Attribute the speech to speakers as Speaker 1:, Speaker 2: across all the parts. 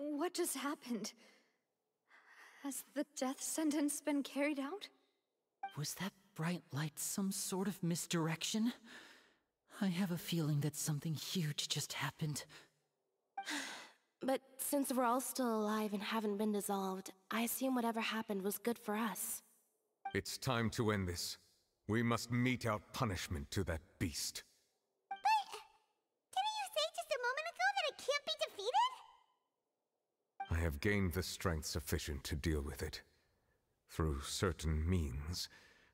Speaker 1: What just happened? Has the death sentence been carried out?
Speaker 2: Was that bright light some sort of misdirection? I have a feeling that something huge just happened.
Speaker 3: But since we're all still alive and haven't been dissolved, I assume whatever happened was good for us.
Speaker 4: It's time to end this. We must mete out punishment to that beast. I have gained the strength sufficient to deal with it. Through certain means,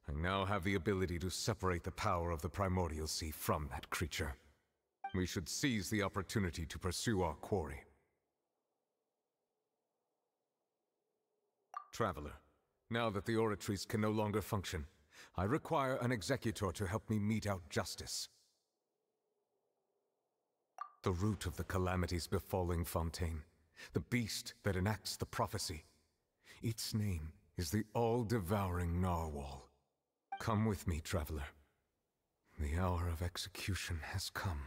Speaker 4: I now have the ability to separate the power of the Primordial Sea from that creature. We should seize the opportunity to pursue our quarry. Traveler, now that the oratories can no longer function, I require an executor to help me mete out justice. The root of the calamities befalling Fontaine, the beast that enacts the prophecy. Its name is the all-devouring Narwhal. Come with me, traveler. The hour of execution has come.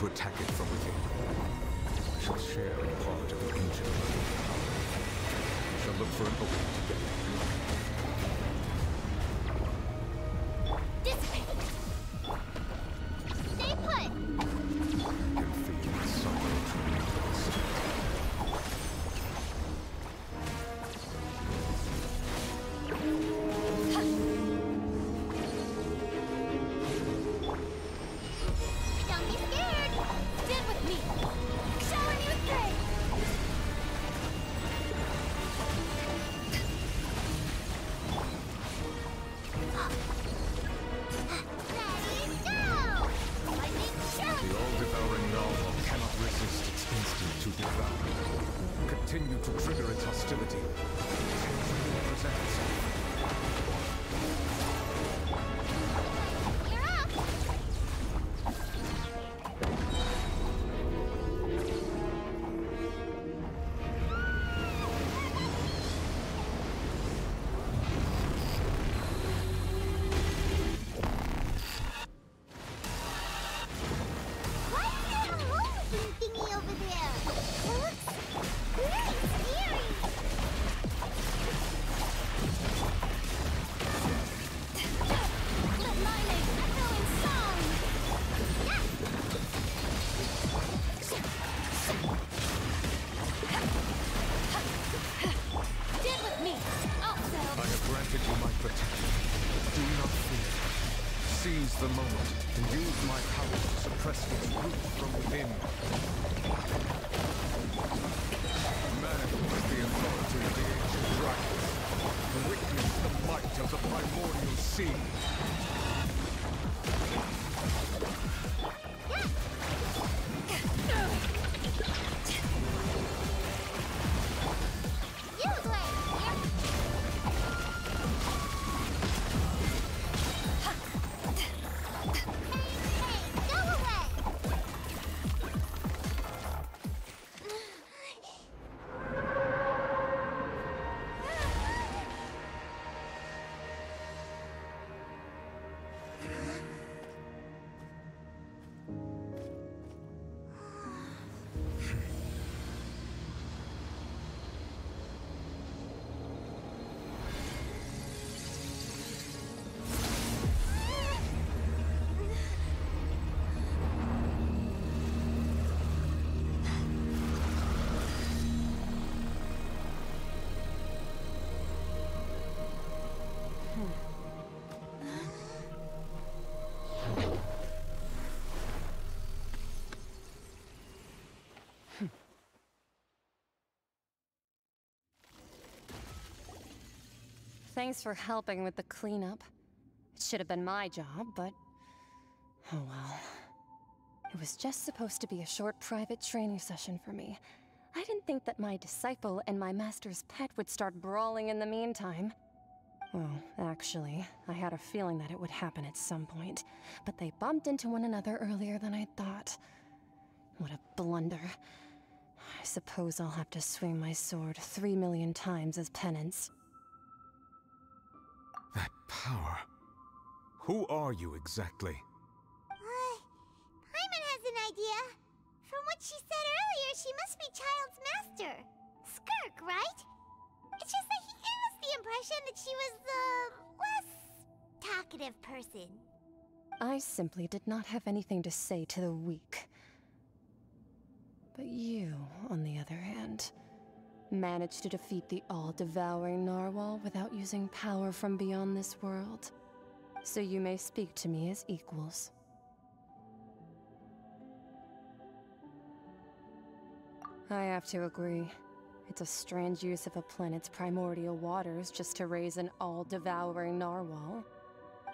Speaker 4: To attack it from within. I shall share in part of the ancient I shall look for an opening
Speaker 5: Thanks for helping with the cleanup. It should have been my job, but... Oh well. It was just supposed to be a short private training session for me. I didn't think that my disciple and my master's pet would start brawling in the meantime. Well, actually, I had a feeling that it would happen at some point, but they bumped into one another earlier than I thought. What a blunder. I suppose I'll have to swing my sword three million times as penance.
Speaker 4: That power. Who are you exactly?
Speaker 6: Uh, Paimon has an idea. From what she said earlier, she must be Childe's master. Skirk, right? It's just that he gave us the impression that she was the less talkative person.
Speaker 5: I simply did not have anything to say to the weak. But you, on the other hand, managed to defeat the all-devouring narwhal without using power from beyond this world. So you may speak to me as equals. I have to agree. It's a strange use of a planet's primordial waters just to raise an all-devouring narwhal.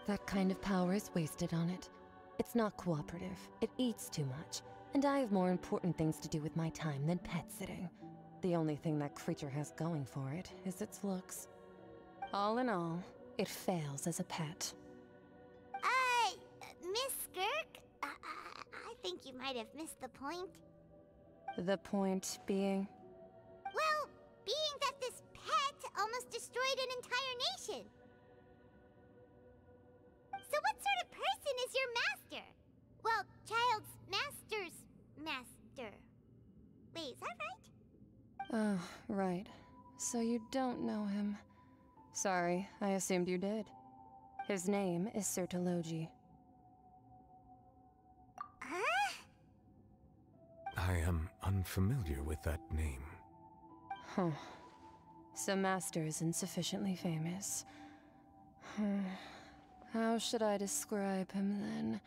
Speaker 5: That kind of power is wasted on it. It's not cooperative. It eats too much. And I have more important things to do with my time than pet sitting. The only thing that creature has going for it is its looks. All in all, it fails as a pet.
Speaker 6: Uh, Miss Skirk? Uh, I, I think you might have missed the point.
Speaker 5: The point being,
Speaker 6: Well, being that this pet almost destroyed an entire nation. So what sort of person is your master? Well, Childe's master's master. Wait, is that right?
Speaker 5: Oh, right. So you don't know him. Sorry, I assumed you did. His name is Surtalogi.
Speaker 6: Huh?
Speaker 4: I am unfamiliar with that name.
Speaker 5: Huh. So Master isn't sufficiently famous. How should I describe him then?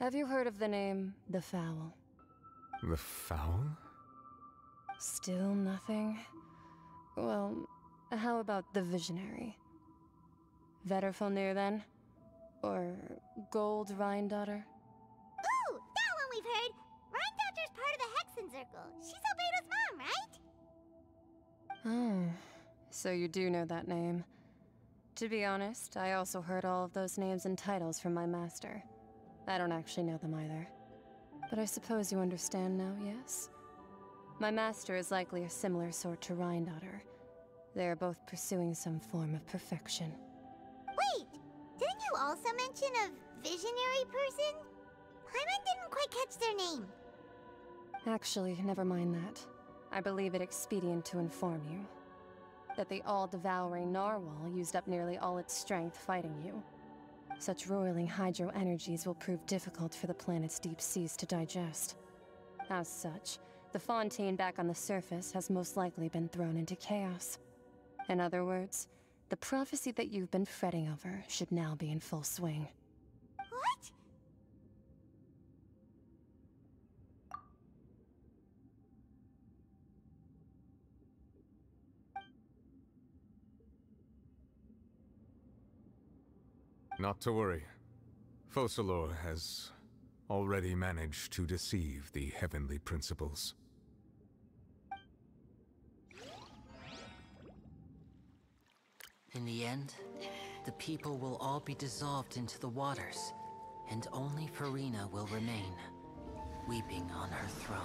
Speaker 5: Have you heard of the name The Fowl?
Speaker 4: The Fowl?
Speaker 5: Still nothing? Well, how about the Visionary? Vedrfolnir then? Or Gold Rhinedottir?
Speaker 6: Ooh, that one we've heard. Rhinedottir's part of the Hexenzirkel. She's Albedo's mom, right?
Speaker 5: Oh, so you do know that name. To be honest, I also heard all of those names and titles from my master. I don't actually know them either. But I suppose you understand now, yes? My master is likely a similar sort to Rhinedottir. They are both pursuing some form of perfection.
Speaker 6: Wait, didn't you also mention a visionary person? Paimon didn't quite catch their name.
Speaker 5: Actually, never mind that. I believe it expedient to inform you that the all-devouring narwhal used up nearly all its strength fighting you. Such roiling hydro energies will prove difficult for the planet's deep seas to digest. As such, the Fontaine back on the surface has most likely been thrown into chaos. In other words, the prophecy that you've been fretting over should now be in full swing.
Speaker 6: What?
Speaker 4: Not to worry. Focalor has already managed to deceive the heavenly principles.
Speaker 2: In the end, the people will all be dissolved into the waters, and only Furina will remain, weeping on her throne.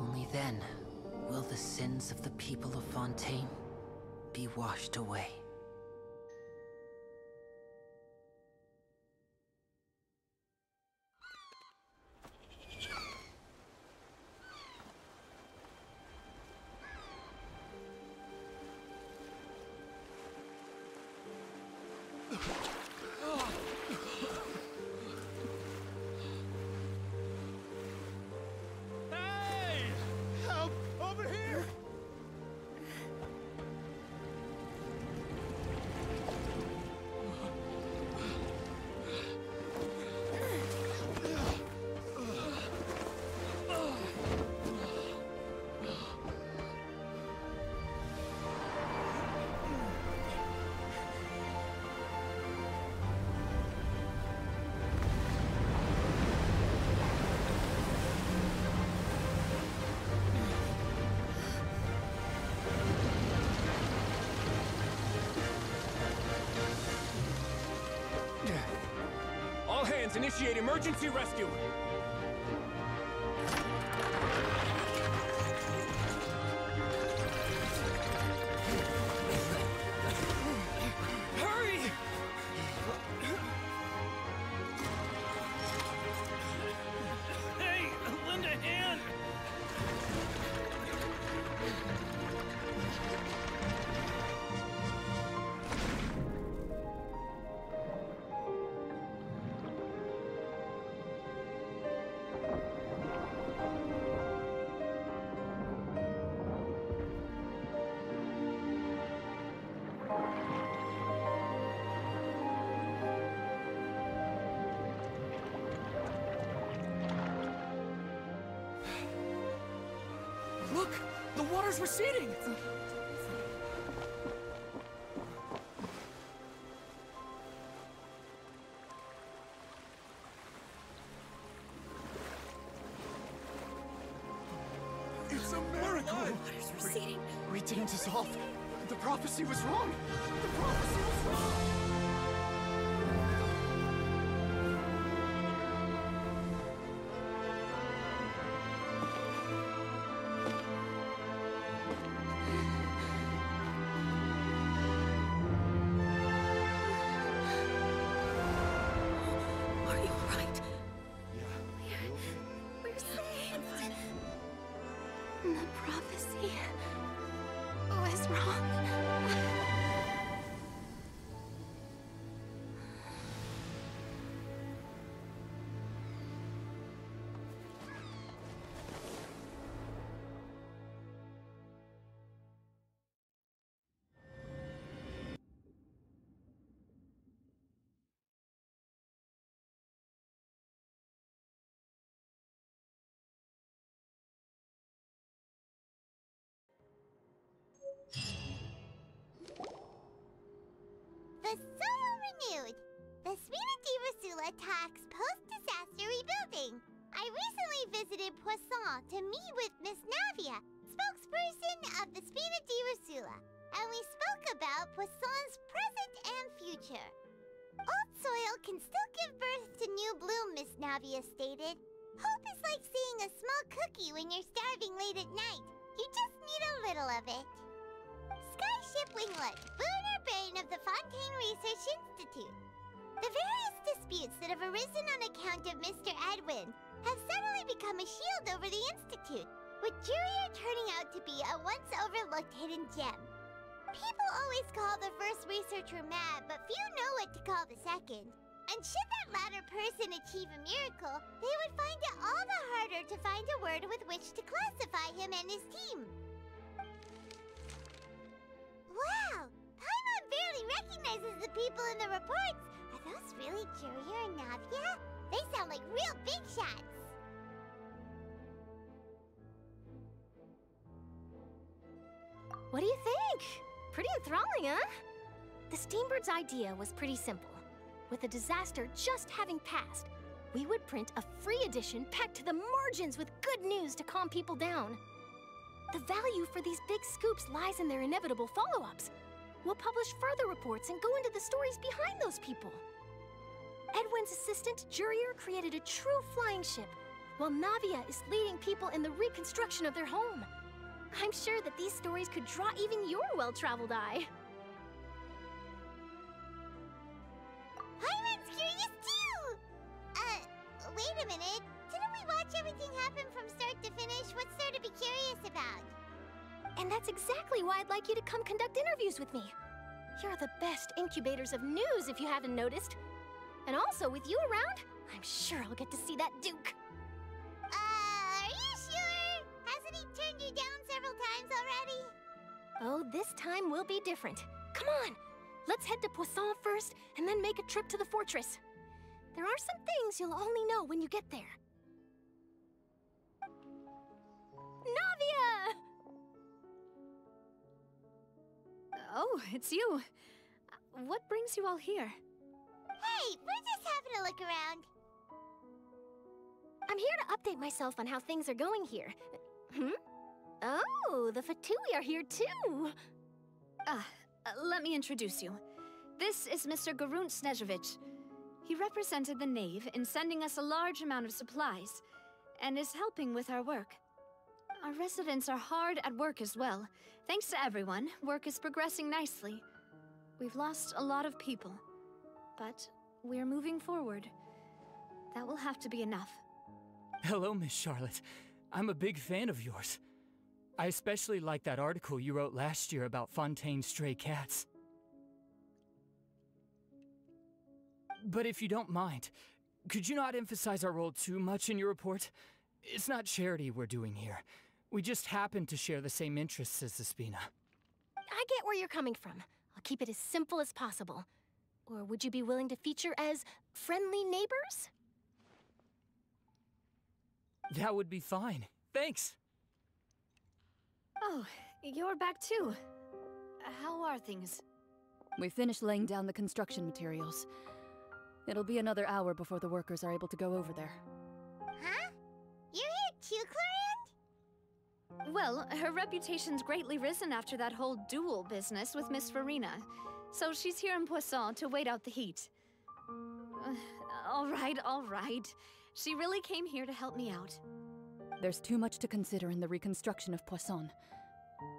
Speaker 2: Only then will the sins of the people of Fontaine be washed away.
Speaker 7: Emergency rescue! Water's receding! It's a miracle!
Speaker 1: Water's receding.
Speaker 7: We didn't dissolve. The prophecy was wrong. The prophecy was wrong.
Speaker 1: The
Speaker 6: soil renewed. The Spina di Rosula talks post-disaster rebuilding. I recently visited Poisson to meet with Miss Navia, spokesperson of the Spina di Rosula, and we spoke about Poisson's present and future. Old soil can still give birth to new bloom, Miss Navia stated. Hope is like seeing a small cookie when you're starving late at night. You just need a little of it. Skyship Winglet, bane of the Fontaine Research Institute. The various disputes that have arisen on account of Mr. Edwin have suddenly become a shield over the Institute, with Jurier turning out to be a once overlooked hidden gem. People always call the first researcher mad, but few know what to call the second. And should that latter person achieve a miracle, they would find it all the harder to find a word with which to classify him and his team. Wow! Recognizes the people in the reports. Are those really Jurier and Navia? They sound like real big shots.
Speaker 8: What do you think? Pretty enthralling, huh? The Steambird's idea was pretty simple. With the disaster just having passed, we would print a free edition packed to the margins with good news to calm people down. The value for these big scoops lies in their inevitable follow ups. We'll publish further reports and go into the stories behind those people. Edwin's assistant, Jurier, created a true flying ship, while Navia is leading people in the reconstruction of their home. I'm sure that these stories could draw even your well traveled eye. Incubators of news, if you haven't noticed. And also, with you around, I'm sure I'll get to see that Duke.
Speaker 6: Uh, are you sure? Hasn't he turned you down several times already?
Speaker 8: Oh, this time will be different. Come on, let's head to Poisson first and then make a trip to the fortress. There are some things you'll only know when you get there. Navia!
Speaker 1: Oh, it's you. What brings you all here?
Speaker 6: Hey, we're just having a look around.
Speaker 8: I'm here to update myself on how things are going here. Hmm? Oh, the Fatui are here too.
Speaker 1: Ah, uh, let me introduce you. This is Mr. Garunt Snežević. He represented the Knave in sending us a large amount of supplies, and is helping with our work. Our residents are hard at work as well. Thanks to everyone, work is progressing nicely. We've lost a lot of people, but we're moving forward. That will have to be enough.
Speaker 9: Hello, Miss Charlotte. I'm a big fan of yours. I especially like that article you wrote last year about Fontaine's stray cats. But if you don't mind, could you not emphasize our role too much in your report? It's not charity we're doing here. We just happen to share the same interests as the Spina.
Speaker 8: I get where you're coming from. I'll keep it as simple as possible. Or would you be willing to feature as friendly neighbors?
Speaker 9: That would be fine. Thanks.
Speaker 1: Oh, you're back too. How are things?
Speaker 10: We finished laying down the construction materials. It'll be another hour before the workers are able to go over there.
Speaker 6: Huh? You're here too, Clorinde?
Speaker 1: Well, her reputation's greatly risen after that whole duel business with Miss Furina. So she's here in Poisson to wait out the heat. All right, all right. She really came here to help me out.
Speaker 10: There's too much to consider in the reconstruction of Poisson.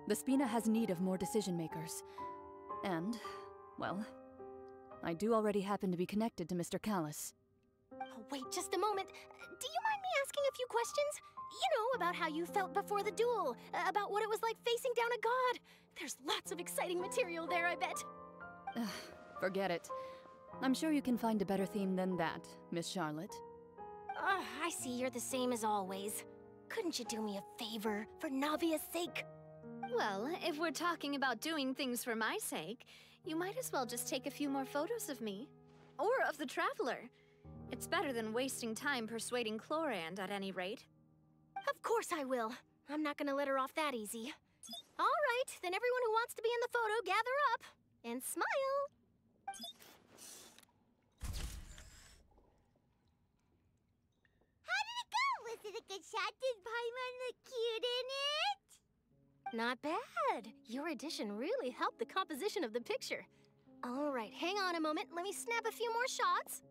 Speaker 10: The Spina has need of more decision makers. And, well, I do already happen to be connected to Mr. Callas.
Speaker 8: Oh, wait just a moment. Do you mind me asking a few questions? You know, about how you felt before the duel, uh, about what it was like facing down a god. There's lots of exciting material there, I bet.
Speaker 10: Ugh, Forget it. I'm sure you can find a better theme than that, Miss Charlotte.
Speaker 8: Ugh, I see you're the same as always. Couldn't you do me a favor, for Navia's sake?
Speaker 1: Well, if we're talking about doing things for my sake, you might as well just take a few more photos of me. Or of the Traveler. It's better than wasting time persuading Clorinde at any rate.
Speaker 8: Of course I will. I'm not gonna let her off that easy. All right, then everyone who wants to be in the photo, gather up. And smile.
Speaker 6: How did it go? Was it a good shot? Did Paimon look cute in it?
Speaker 8: Not bad. Your addition really helped the composition of the picture. All right, hang on a moment. Let me snap a few more shots.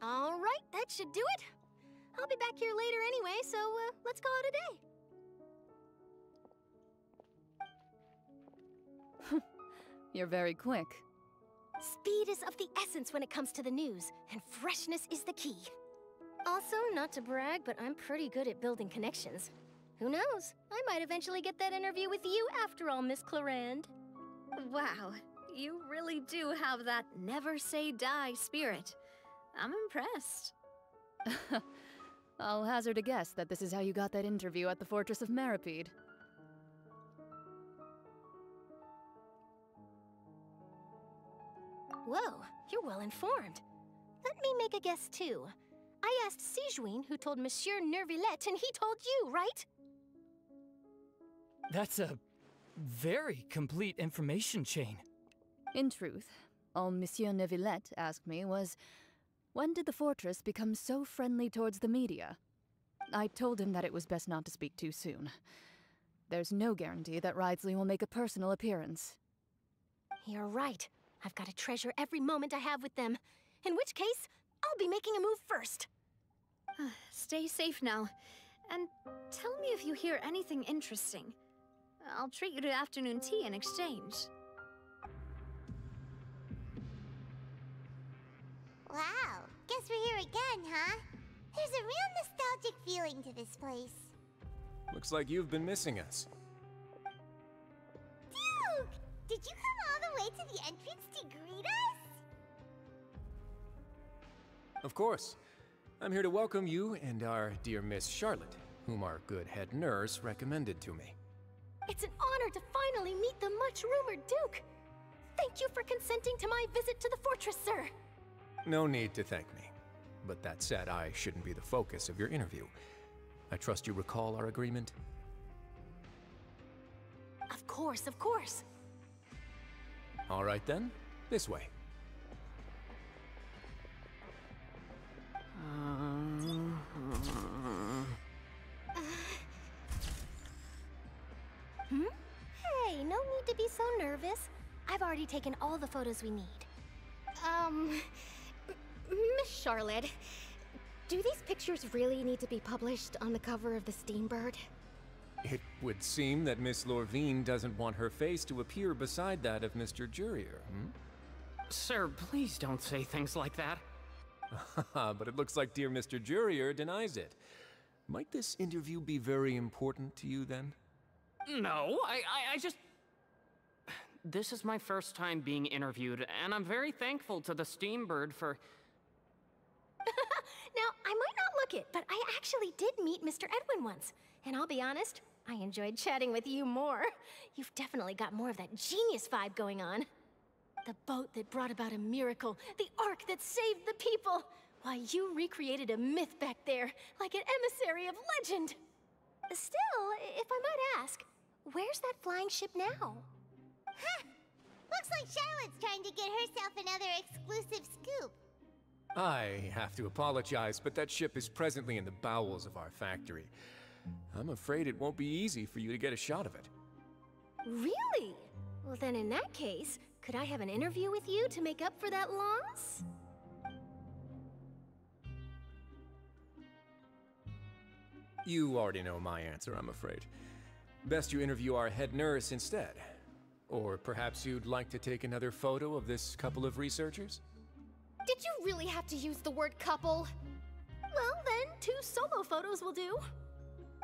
Speaker 8: All right, that should do it. I'll be back here later anyway, so uh, let's call it a
Speaker 10: day. You're very quick.
Speaker 8: Speed is of the essence when it comes to the news, and freshness is the key. Also, not to brag, but I'm pretty good at building connections. Who knows? I might eventually get that interview with you after all, Miss Clorinde.
Speaker 1: Wow, you really do have that never say die spirit. I'm impressed.
Speaker 10: I'll hazard a guess that this is how you got that interview at the Fortress of Meropide.
Speaker 8: Whoa, you're well informed. Let me make a guess too. I asked Sigewinne who told Monsieur Neuvillette, and he told you, right?
Speaker 9: That's a very complete information chain.
Speaker 10: In truth, all Monsieur Neuvillette asked me was, when did the fortress become so friendly towards the media? I told him that it was best not to speak too soon. There's no guarantee that Wriothesley will make a personal appearance.
Speaker 8: You're right. I've got to treasure every moment I have with them. In which case, I'll be making a move first.
Speaker 1: Ah, stay safe now. And tell me if you hear anything interesting. I'll treat you to afternoon tea in exchange.
Speaker 6: Wow, guess we're here again, huh? There's a real nostalgic feeling to this place.
Speaker 7: Looks like you've been missing us.
Speaker 6: Duke! Did you come all the way to the entrance to greet us?
Speaker 7: Of course. I'm here to welcome you and our dear Miss Charlotte, whom our good head nurse recommended to me.
Speaker 8: It's an honor to finally meet the much-rumored Duke. Thank you for consenting to my visit to the fortress, sir.
Speaker 7: No need to thank me. But that said, I shouldn't be the focus of your interview. I trust you recall our agreement?
Speaker 8: Of course, of course.
Speaker 7: All right then, this way.
Speaker 8: Hmm? Hey, no need to be so nervous. I I've already taken all the photos we need. Um, Miss Charlotte, do these pictures really need to be published on the cover of the Steambird?
Speaker 7: It would seem that Miss Lorvine doesn't want her face to appear beside that of Mr. Jurier, hmm?
Speaker 11: Sir, please don't say things like that.
Speaker 7: but it looks like dear Mr. Jurier denies it. Might this interview be very important to you then?
Speaker 11: No, I, I, I just. This is my first time being interviewed, and I'm very thankful to the Steambird for.
Speaker 8: now, I might not look it, but I actually did meet Mr. Edwin once. And I'll be honest, I enjoyed chatting with you more. You've definitely got more of that genius vibe going on. The boat that brought about a miracle, the ark that saved the people. Why, you recreated a myth back there, like an emissary of legend. Still, if I might ask, where's that flying ship now?
Speaker 6: Huh! Looks like Charlotte's trying to get herself another exclusive scoop.
Speaker 7: I have to apologize, but that ship is presently in the bowels of our factory. I'm afraid it won't be easy for you to get a shot of it.
Speaker 8: Really? Well, then in that case, could I have an interview with you to make up for that loss?
Speaker 7: You already know my answer, I'm afraid. Best you interview our head nurse instead. Or perhaps you'd like to take another photo of this couple of researchers?
Speaker 8: Did you really have to use the word couple? Well, then, two solo photos will do.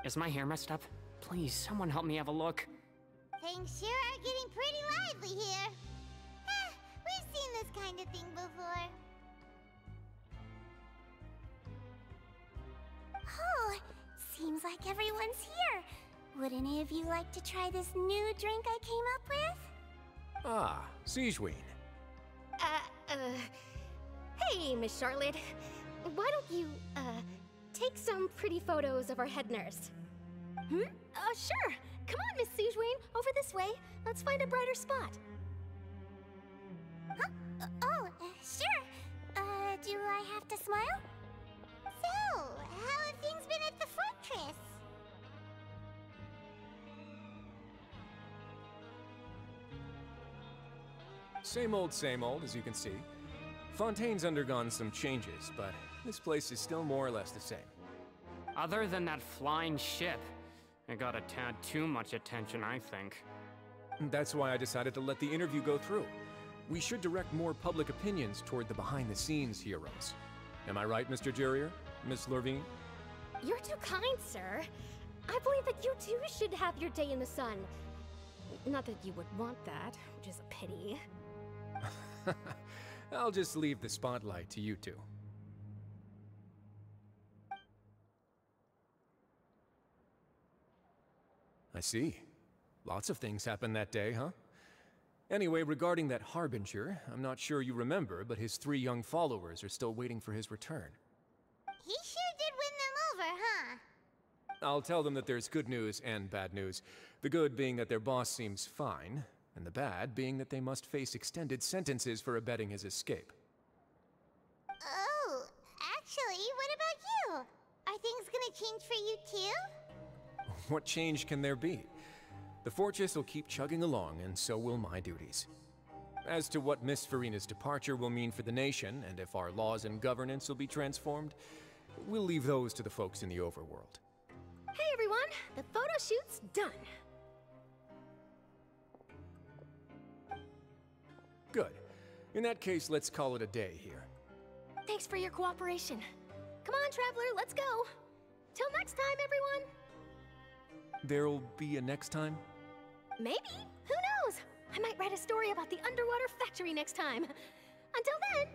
Speaker 11: Is my hair messed up? Please, someone help me have a look.
Speaker 6: Things sure are getting pretty lively here. Eh, we've seen this kind of thing before. Oh, seems like everyone's here. Would any of you like to try this new drink I came up with?
Speaker 7: Ah, Sigewinne.
Speaker 8: Uh, uh... Hey, Miss Charlotte. Why don't you, uh, take some pretty photos of our head nurse? Hmm? Uh, sure. Come on, Miss Sigewinne. Over this way. Let's find a brighter spot.
Speaker 6: Huh? Uh, oh, uh, sure. Uh, do I have to smile? So, how have things been at the fortress?
Speaker 7: Same old, same old, as you can see. Fontaine's undergone some changes, but this place is still more or less the same.
Speaker 11: Other than that flying ship, it got a tad too much attention, I think.
Speaker 7: That's why I decided to let the interview go through. We should direct more public opinions toward the behind-the-scenes heroes. Am I right, Mr. Jurier? Miss Lorvine?
Speaker 8: You're too kind, sir. I believe that you too should have your day in the sun. Not that you would want that, which is a pity.
Speaker 7: I'll just leave the spotlight to you two. I see. Lots of things happened that day, huh? Anyway, regarding that Harbinger, I'm not sure you remember, but his three young followers are still waiting for his return.
Speaker 6: He sure did win them over, huh?
Speaker 7: I'll tell them that there's good news and bad news. The good being that their boss seems fine, and the bad being that they must face extended sentences for abetting his escape.
Speaker 6: Oh, actually, what about you? Are things gonna change for you too?
Speaker 7: What change can there be? The fortress will keep chugging along, and so will my duties. As to what Miss Furina's departure will mean for the nation, and if our laws and governance will be transformed, we'll leave those to the folks in the overworld.
Speaker 8: Hey everyone, the photo shoot's done.
Speaker 7: Good. In that case, let's call it a day here.
Speaker 8: Thanks for your cooperation. Come on, Traveler, let's go. Till next time, everyone.
Speaker 7: There'll be a next time?
Speaker 8: Maybe. Who knows? I might write a story about the underwater factory next time. Until then.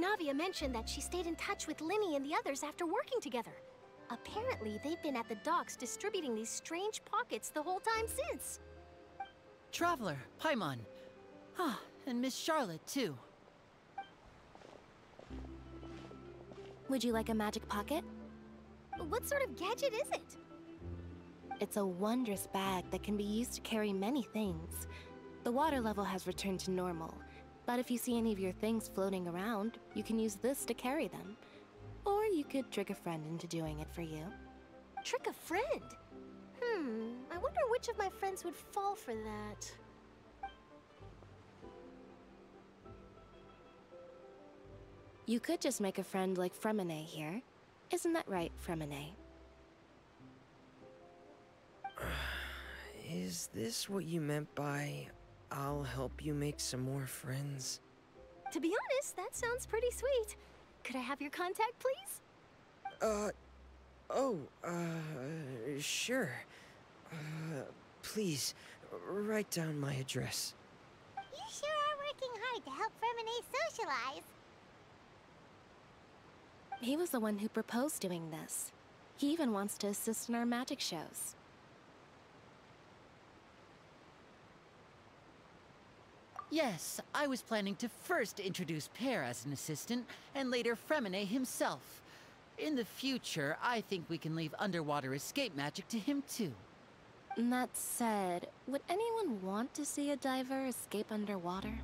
Speaker 8: Navia mentioned that she stayed in touch with Lyney and the others after working together. Apparently, they've been at the docks distributing these strange pockets the whole time since.
Speaker 2: Traveler, Paimon. Ah, and Miss Charlotte, too.
Speaker 3: Would you like a magic pocket?
Speaker 8: What sort of gadget is it?
Speaker 3: It's a wondrous bag that can be used to carry many things. The water level has returned to normal, but if you see any of your things floating around, you can use this to carry them. Or you could trick a friend into doing it for you.
Speaker 8: Trick a friend? Hmm, I wonder which of my friends would fall for that.
Speaker 3: You could just make a friend like Freminet here. Isn't that right, Freminet?
Speaker 12: Is this what you meant by I'll help you make some more friends?
Speaker 8: To be honest, that sounds pretty sweet. Could I have your contact, please?
Speaker 12: Uh, oh, uh, sure. Uh, please, write down my address.
Speaker 6: You sure are working hard to help Freminet socialize.
Speaker 3: He was the one who proposed doing this. He even wants to assist in our magic shows.
Speaker 2: Yes, I was planning to first introduce Pear as an assistant, and later Freminet himself. In the future, I think we can leave underwater escape magic to him too.
Speaker 3: That said, would anyone want to see a diver escape underwater?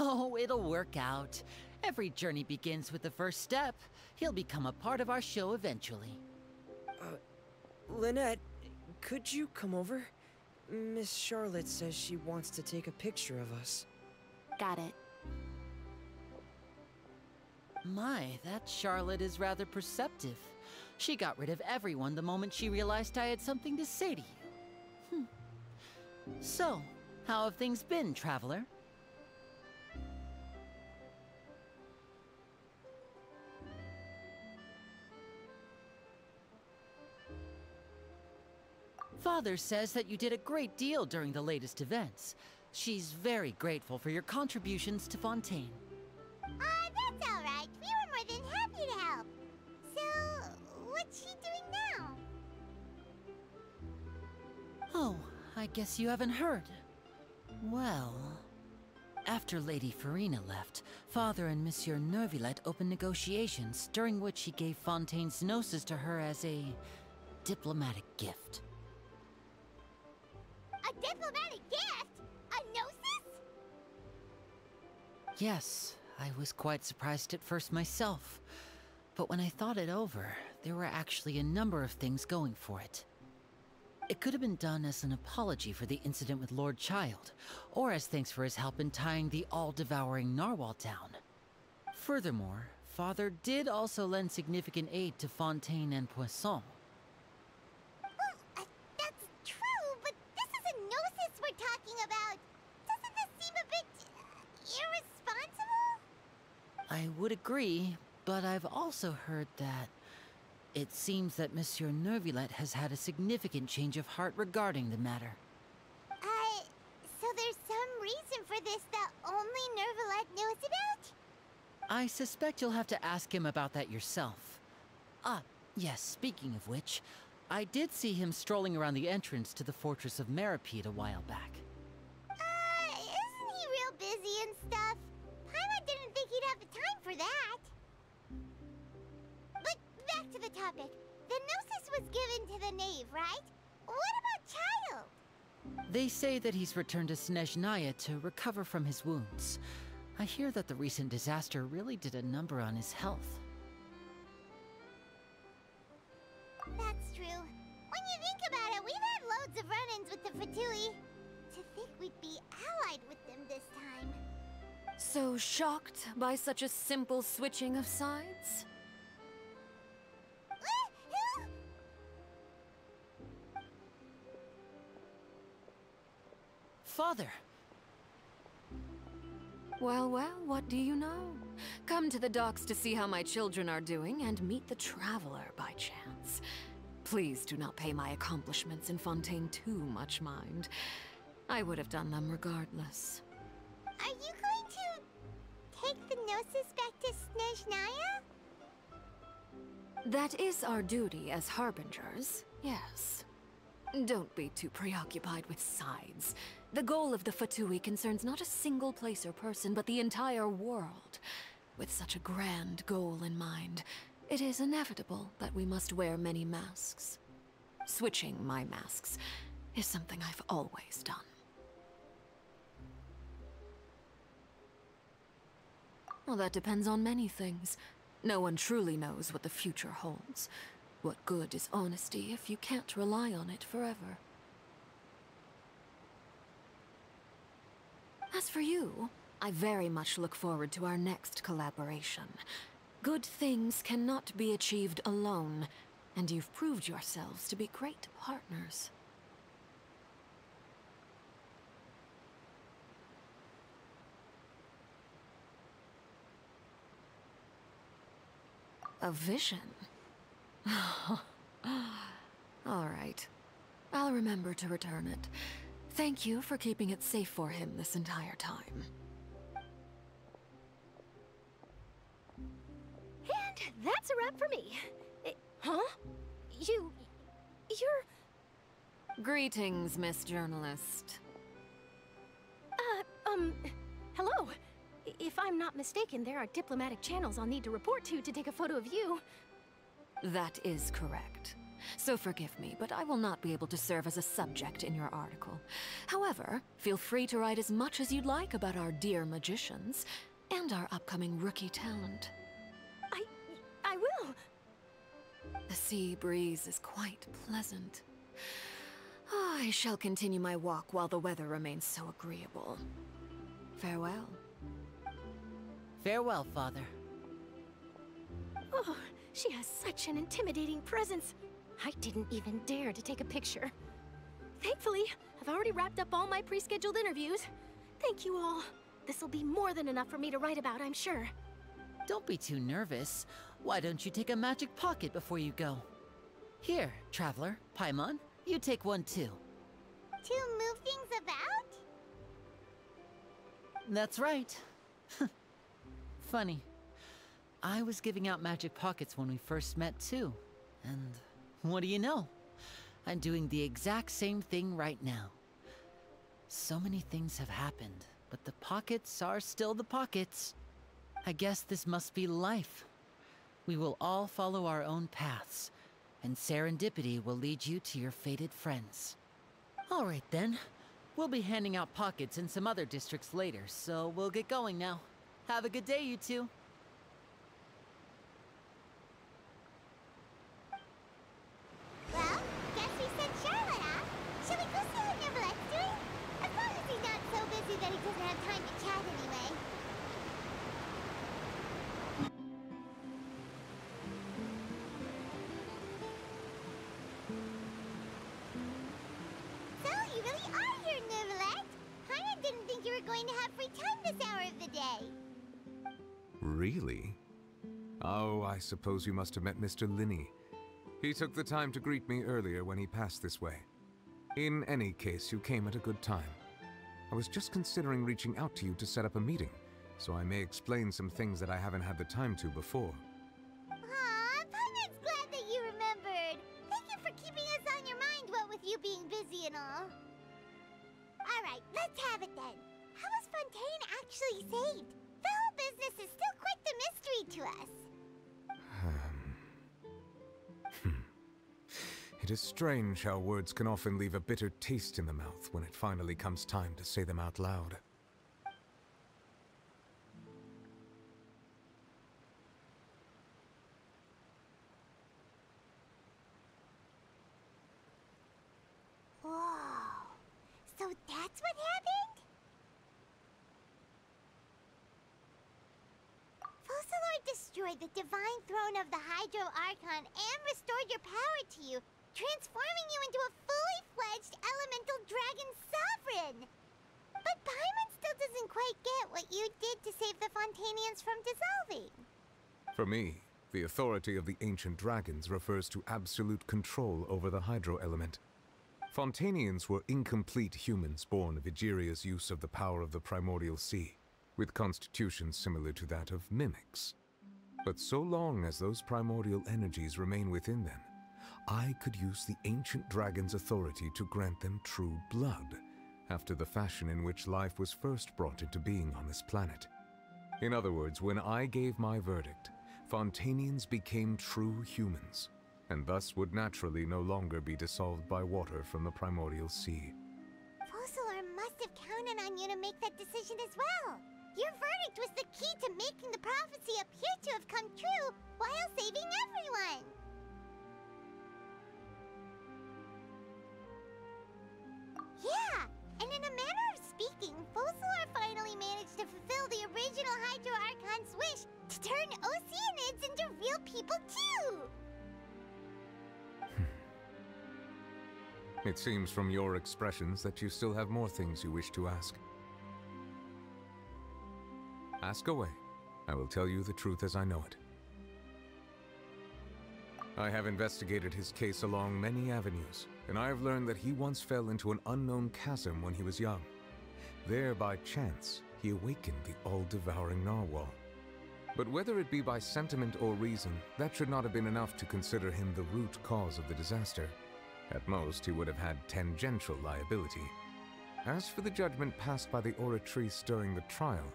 Speaker 2: Oh, it'll work out. Every journey begins with the first step. He'll become a part of our show eventually.
Speaker 12: Uh, Lynette, could you come over? Miss Charlotte says she wants to take a picture of us.
Speaker 3: Got it.
Speaker 2: My, that Charlotte is rather perceptive. She got rid of everyone the moment she realized I had something to say to you. Hmm. So, how have things been, Traveler? Father says that you did a great deal during the latest events. She's very grateful for your contributions to Fontaine.
Speaker 6: Ah, uh, that's all right. We were more than happy to help. So, what's she doing now?
Speaker 2: Oh, I guess you haven't heard. Well... After Lady Furina left, Father and Monsieur Neuvillette opened negotiations, during which he gave Fontaine's Gnosis to her as a... diplomatic gift.
Speaker 6: A diplomatic gift? A gnosis?
Speaker 2: Yes, I was quite surprised at first myself. But when I thought it over, there were actually a number of things going for it. It could have been done as an apology for the incident with Lord Childe, or as thanks for his help in tying the all-devouring Narwhal down. Furthermore, Father did also lend significant aid to Fontaine and Poisson,
Speaker 6: talking about? Doesn't this seem a bit uh, irresponsible?
Speaker 2: I would agree, but I've also heard that it seems that Monsieur Neuvillette has had a significant change of heart regarding the matter.
Speaker 6: Uh, so there's some reason for this that only Neuvillette knows about?
Speaker 2: I suspect you'll have to ask him about that yourself. Ah, yes, speaking of which, I did see him strolling around the entrance to the Fortress of Meropide a while back.
Speaker 6: For that. But back to the topic. The Gnosis was given to the Knave, right? What about Childe?
Speaker 2: They say that he's returned to Snezhnaya to recover from his wounds. I hear that the recent disaster really did a number on his health.
Speaker 6: That's true. When you
Speaker 13: So shocked by such a simple switching of sides?
Speaker 2: Father!
Speaker 13: Well, well, what do you know? Come to the docks to see how my children are doing and meet the Traveler by chance. Please do not pay my accomplishments in Fontaine too much mind. I would have done them regardless.
Speaker 6: Are you going to take the Gnosis back to Snezhnaya?
Speaker 13: That is our duty as Harbingers, yes. Don't be too preoccupied with sides. The goal of the Fatui concerns not a single place or person, but the entire world. With such a grand goal in mind, it is inevitable that we must wear many masks. Switching my masks is something I've always done. Well, that depends on many things. No one truly knows what the future holds. What good is honesty if you can't rely on it forever? As for you, I very much look forward to our next collaboration. Good things cannot be achieved alone, and you've proved yourselves to be great partners. A vision? All right. I'll remember to return it. Thank you for keeping it safe for him this entire time.
Speaker 8: And that's a wrap for me. Eh, huh? You... you're...
Speaker 13: Greetings, Miss Journalist.
Speaker 8: Uh, um, hello. If I'm not mistaken, there are diplomatic channels I'll need to report to to take a photo of you.
Speaker 13: That is correct. So forgive me, but I will not be able to serve as a subject in your article. However, feel free to write as much as you'd like about our dear magicians and our upcoming rookie talent.
Speaker 8: I... I will.
Speaker 13: The sea breeze is quite pleasant. Ah, I shall continue my walk while the weather remains so agreeable. Farewell.
Speaker 2: Farewell, Father.
Speaker 8: Oh, she has such an intimidating presence. I didn't even dare to take a picture. Thankfully, I've already wrapped up all my pre-scheduled interviews. Thank you all. This'll be more than enough for me to write about, I'm sure.
Speaker 2: Don't be too nervous. Why don't you take a magic pocket before you go? Here, Traveler, Paimon, you take one too.
Speaker 6: To move things about?
Speaker 2: That's right. Funny. I was giving out magic pockets when we first met too. And what do you know? I'm doing the exact same thing right now. So many things have happened, but the pockets are still the pockets. I guess this must be life. We will all follow our own paths, and serendipity will lead you to your fated friends. All right then. We'll be handing out pockets in some other districts later, so we'll get going now. Have a good day, you two.
Speaker 4: Suppose you must have met Mr. Lyney. He took the time to greet me earlier when he passed this way. In any case, you came at a good time. I was just considering reaching out to you to set up a meeting, so I may explain some things that I haven't had the time to before.
Speaker 6: It is
Speaker 4: strange how words can often leave a bitter taste in the mouth when it finally comes time to say them out loud. Authority of the ancient dragons refers to absolute control over the hydro element. Fontanians were incomplete humans born of Egeria's use of the power of the primordial sea, with constitutions similar to that of mimics. But so long as those primordial energies remain within them, I could use the ancient dragon's authority to grant them true blood, after the fashion in which life was first brought into being on this planet. In other words, when I gave my verdict, Fontanians became true humans, and thus would naturally no longer be dissolved by water from the primordial sea.
Speaker 6: Focalor must have counted on you to make that decision as well. Your verdict was the key to making the prophecy appear to have come true while saving everyone. Yeah, and in a manner of speaking, Focalor finally managed to fulfill the original Hydro Archon's wish to turn Oceanids into real people too! Hmm.
Speaker 4: It seems from your expressions that you still have more things you wish to ask. Ask away. I will tell you the truth as I know it. I have investigated his case along many avenues, and I have learned that he once fell into an unknown chasm when he was young. There, by chance, he awakened the all-devouring narwhal. But whether it be by sentiment or reason, that should not have been enough to consider him the root cause of the disaster. At most, he would have had tangential liability. As for the judgment passed by the Oratrice during the trial,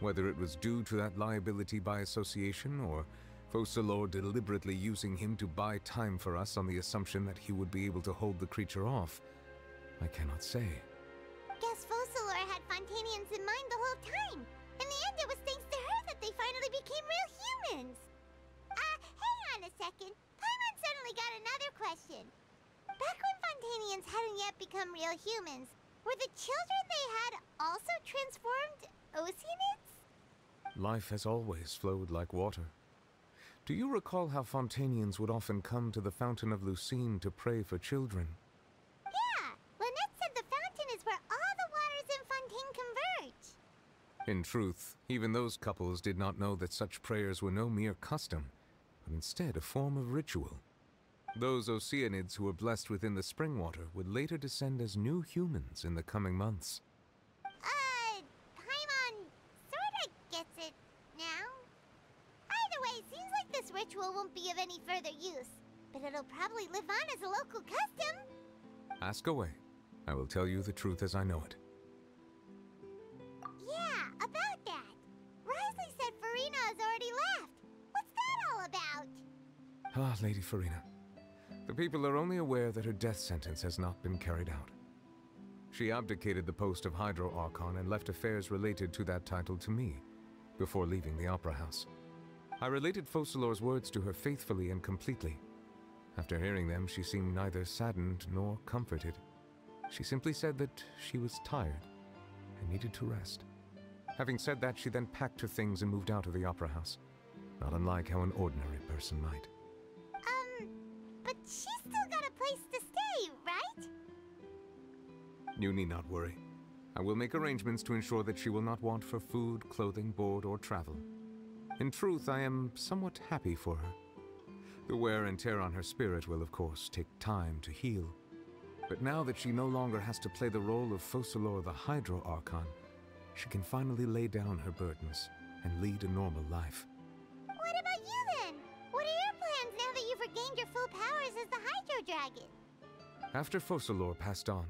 Speaker 4: whether it was due to that liability by association or Focalor deliberately using him to buy time for us on the assumption that he would be able to hold the creature off, I cannot say.
Speaker 6: Guess Focalor had Fontanians in mind the whole time. Finally became real humans. Uh, hang on a second. Paimon suddenly got another question. Back when Fontanians hadn't yet become real humans, were the children they had also transformed Oceanids?
Speaker 4: Life has always flowed like water. Do you recall how Fontanians would often come to the Fountain of Lucine to pray for children?
Speaker 6: Yeah, Lynette said the fountain is where all the waters in Fontaine converge.
Speaker 4: In truth, even those couples did not know that such prayers were no mere custom, but instead a form of ritual. Those Oceanids who were blessed within the spring water would later descend as new humans in the coming months.
Speaker 6: Uh, Paimon sorta gets it now. Either way, it seems like this ritual won't be of any further use, but it'll probably live on as a local custom.
Speaker 4: Ask away. I will tell you the truth as I know it. Ah, Lady Furina. The people are only aware that her death sentence has not been carried out. She abdicated the post of Hydro Archon and left affairs related to that title to me, before leaving the Opera House. I related Focalor's words to her faithfully and completely. After hearing them, she seemed neither saddened nor comforted. She simply said that she was tired and needed to rest. Having said that, she then packed her things and moved out of the Opera House, not unlike how an ordinary person might. You need not worry. I will make arrangements to ensure that she will not want for food, clothing, board, or travel. In truth, I am somewhat happy for her. The wear and tear on her spirit will, of course, take time to heal. But now that she no longer has to play the role of Focalor the Hydro Archon, she can finally lay down her burdens and lead a normal life.
Speaker 6: What about you then? What are your plans now that you've regained your full powers as the Hydro Dragon?
Speaker 4: After Focalor passed on,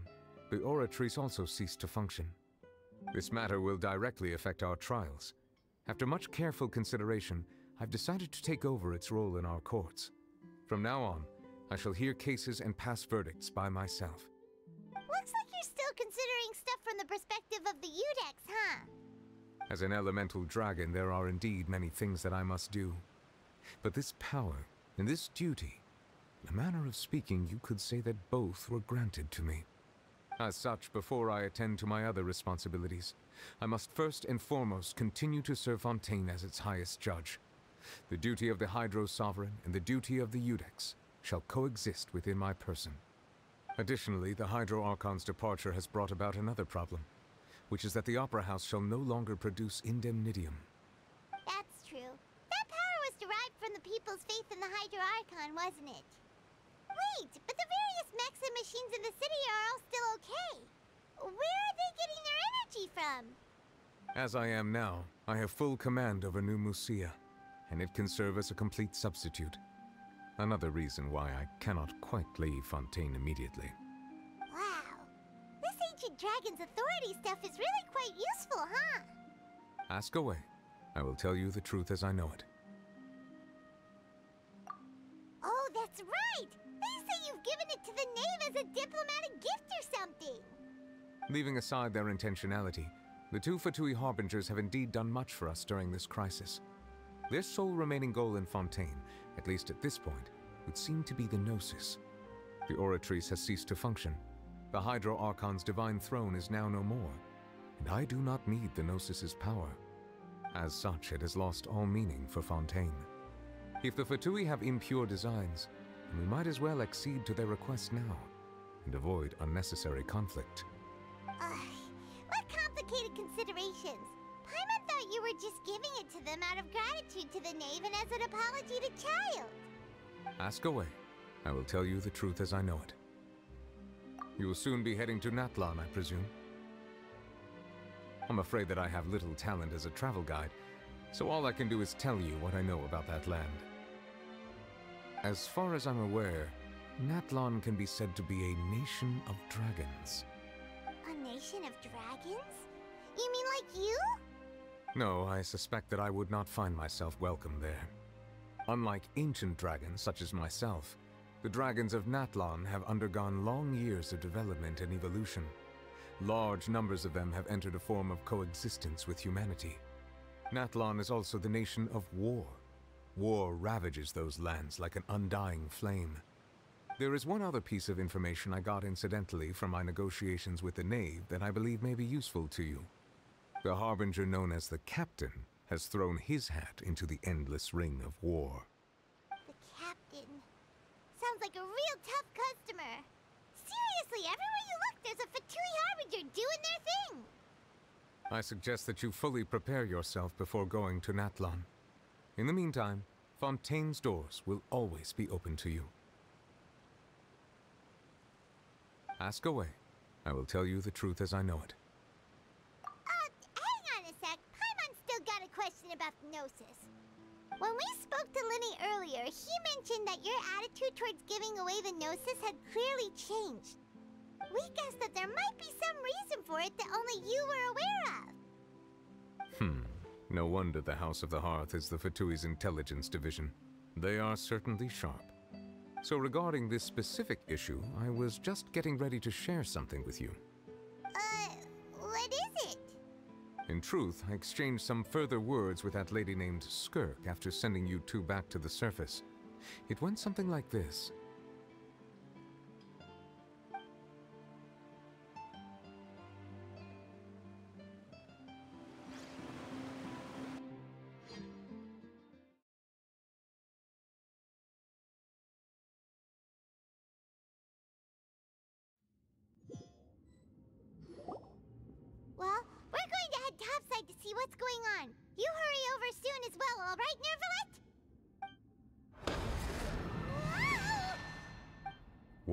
Speaker 4: the Oratrice also ceased to function. This matter will directly affect our trials. After much careful consideration, I've decided to take over its role in our courts. From now on, I shall hear cases and pass verdicts by myself.
Speaker 6: Looks like you're still considering stuff from the perspective of the Iudex, huh?
Speaker 4: As an elemental dragon, there are indeed many things that I must do. But this power and this duty, in a manner of speaking, you could say that both were granted to me. As such, before I attend to my other responsibilities, I must first and foremost continue to serve Fontaine as its highest judge. The duty of the Hydro Sovereign and the duty of the Iudex shall coexist within my person. Additionally, the Hydro Archon's departure has brought about another problem, which is that the Opera House shall no longer produce indemnitium.
Speaker 6: That's true. That power was derived from the people's faith in the Hydro Archon, wasn't it? Wait, but the various mechs and machines in the city are all still okay. Where are they getting their energy from?
Speaker 4: As I am now, I have full command over New Musia, and it can serve as a complete substitute. Another reason why I cannot quite leave Fontaine immediately.
Speaker 6: Wow. This ancient dragon's authority stuff is really quite useful, huh?
Speaker 4: Ask away. I will tell you the truth as I know it.
Speaker 6: that's right! They say you've given it to the Knave as a diplomatic gift or something!
Speaker 4: Leaving aside their intentionality, the two Fatui Harbingers have indeed done much for us during this crisis. Their sole remaining goal in Fontaine, at least at this point, would seem to be the Gnosis. The Oratrice has ceased to function. The Hydro Archon's divine throne is now no more, and I do not need the Gnosis's power. As such, it has lost all meaning for Fontaine. If the Fatui have impure designs, then we might as well accede to their request now, and avoid unnecessary conflict.
Speaker 6: Ugh, what complicated considerations? Paimon thought you were just giving it to them out of gratitude to the knave and as an apology to Childe.
Speaker 4: Ask away. I will tell you the truth as I know it. You will soon be heading to Natlan, I presume? I'm afraid that I have little talent as a travel guide, so all I can do is tell you what I know about that land. As far as I'm aware, Natlan can be said to be a nation of dragons.
Speaker 6: A nation of dragons? You mean like you?
Speaker 4: No, I suspect that I would not find myself welcome there. Unlike ancient dragons such as myself, the dragons of Natlan have undergone long years of development and evolution. Large numbers of them have entered a form of coexistence with humanity. Natlan is also the nation of war. War ravages those lands like an undying flame. There is one other piece of information I got incidentally from my negotiations with the Knave that I believe may be useful to you. The Harbinger known as the Captain has thrown his hat into the endless ring of war.
Speaker 6: The captain. Sounds like a real tough customer. Seriously, everywhere you look, there's a Fatui Harbinger doing their thing.
Speaker 4: I suggest that you fully prepare yourself before going to Natlan. In the meantime, Fontaine's doors will always be open to you. Ask away. I will tell you the truth as I know it.
Speaker 6: Uh, hang on a sec. Paimon's still got a question about Gnosis. When we spoke to Lyney earlier, he mentioned that your attitude towards giving away the Gnosis had clearly changed. We guessed that there might be some reason for it that only you were aware of.
Speaker 4: No wonder the House of the Hearth is the Fatui's intelligence division. They are certainly sharp. So regarding this specific issue, I was just getting ready to share something with you.
Speaker 6: Uh, what is it?
Speaker 4: In truth, I exchanged some further words with that lady named Skirk after sending you two back to the surface. It went something like this.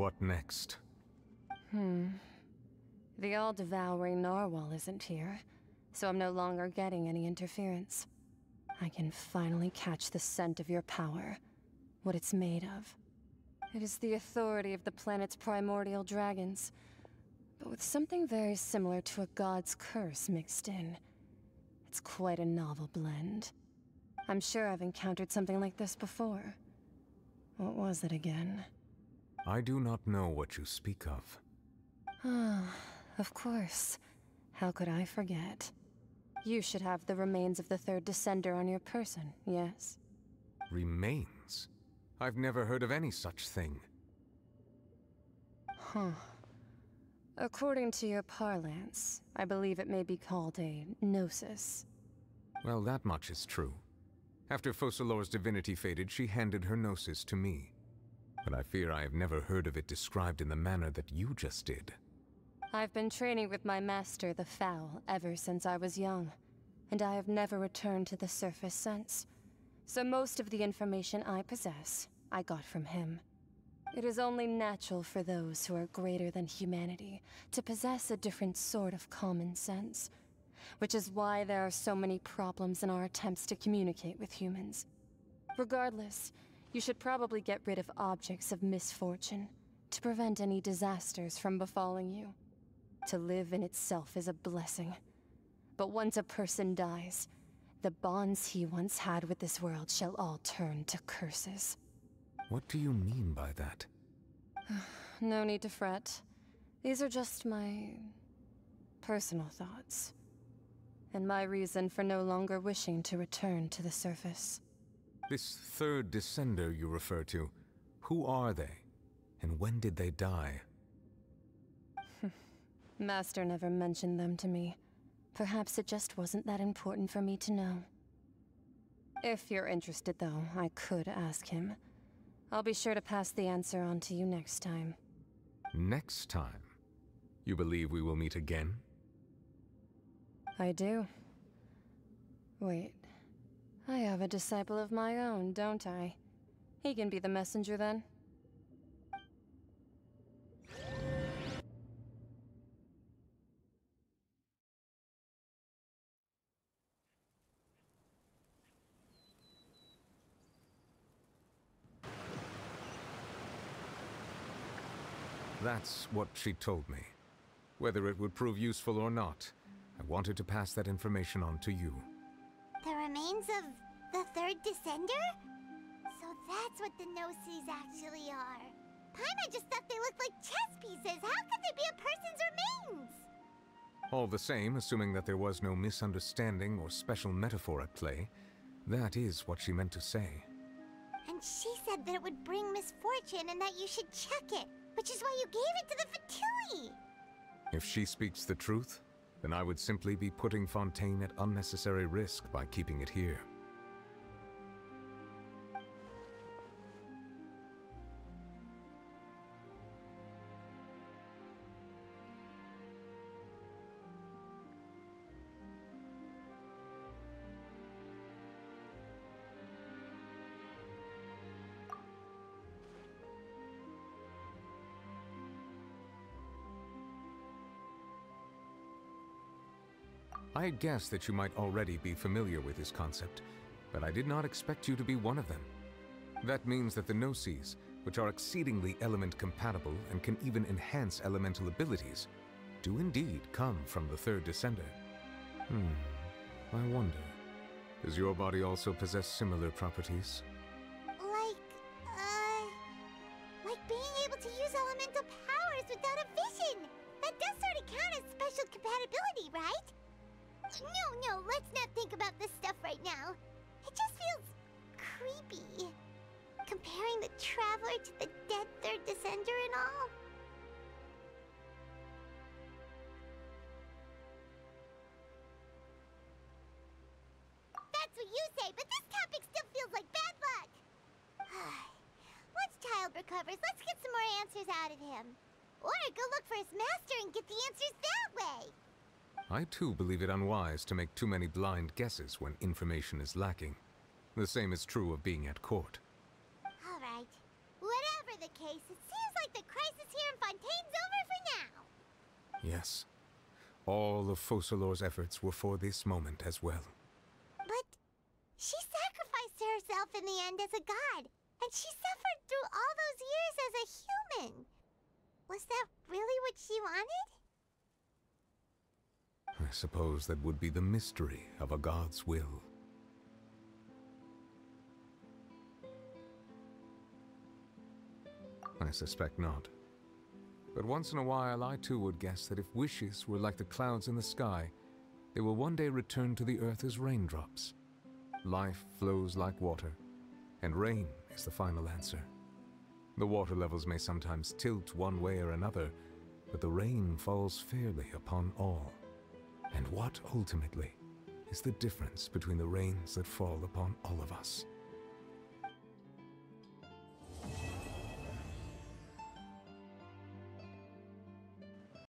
Speaker 4: What next?
Speaker 5: Hmm. The all-devouring narwhal isn't here, so I'm no longer getting any interference. I can finally catch the scent of your power, what it's made of. It is the authority of the planet's primordial dragons, but with something very similar to a god's curse mixed in. It's quite a novel blend. I'm sure I've encountered something like this before. What was it again?
Speaker 4: I do not know what you speak of.
Speaker 5: Ah, of course. How could I forget? You should have the remains of the third descender on your person, yes?
Speaker 4: Remains? I've never heard of any such thing.
Speaker 5: Huh. According to your parlance, I believe it may be called a gnosis.
Speaker 4: Well, that much is true. After Focalor's divinity faded, she handed her gnosis to me. But I fear I have never heard of it described in the manner that you just did.
Speaker 5: I've been training with my master, the Fowl, ever since I was young, and I have never returned to the surface since. So most of the information I possess, I got from him. It is only natural for those who are greater than humanity to possess a different sort of common sense, which is why there are so many problems in our attempts to communicate with humans. Regardless, you should probably get rid of objects of misfortune to prevent any disasters from befalling you. To live in itself is a blessing. But once a person dies, the bonds he once had with this world shall all turn to curses.
Speaker 4: What do you mean by that?
Speaker 5: no need to fret. These are just my personal thoughts. And my reason for no longer wishing to return to the surface.
Speaker 4: This third descender you refer to, who are they? And when did they die?
Speaker 5: Master never mentioned them to me. Perhaps it just wasn't that important for me to know. If you're interested, though, I could ask him. I'll be sure to pass the answer on to you next time.
Speaker 4: Next time? You believe we will meet again?
Speaker 5: I do. Wait. I have a disciple of my own, don't I? He can be the messenger then.
Speaker 4: That's what she told me. Whether it would prove useful or not, I wanted to pass that information on to you.
Speaker 6: Remains of the third descender? So that's what the Gnosis actually are. Paimon just thought they looked like chess pieces. How could they be a person's remains?
Speaker 4: All the same, assuming that there was no misunderstanding or special metaphor at play, that is what she meant to say.
Speaker 6: And she said that it would bring misfortune and that you should check it, which is why you gave it to the Fatui.
Speaker 4: If she speaks the truth, then I would simply be putting Fontaine at unnecessary risk by keeping it here. I had guessed that you might already be familiar with this concept, but I did not expect you to be one of them. That means that the Gnosis, which are exceedingly element compatible and can even enhance elemental abilities, do indeed come from the third descender. Hmm, I wonder, does your body also possess similar properties?
Speaker 6: Descender and all. That's what you say, but this topic still feels like bad luck. Once Childe recovers, let's get some more answers out of him. Or go look for his master and get the answers that way.
Speaker 4: I too believe it unwise to make too many blind guesses when information is lacking. The same is true of being at court.
Speaker 6: Alright. Whatever the case, it seems like the crisis here in Fontaine's over for now.
Speaker 4: Yes. All of Focalor's efforts were for this moment as well.
Speaker 6: But she sacrificed herself in the end as a god, and she suffered through all those years as a human. Was that really what she wanted?
Speaker 4: I suppose that would be the mystery of a god's will. I suspect not. But once in a while, I too would guess that if wishes were like the clouds in the sky, they will one day return to the earth as raindrops. Life flows like water, and rain is the final answer. The water levels may sometimes tilt one way or another, but the rain falls fairly upon all. And what ultimately is the difference between the rains that fall upon all of us?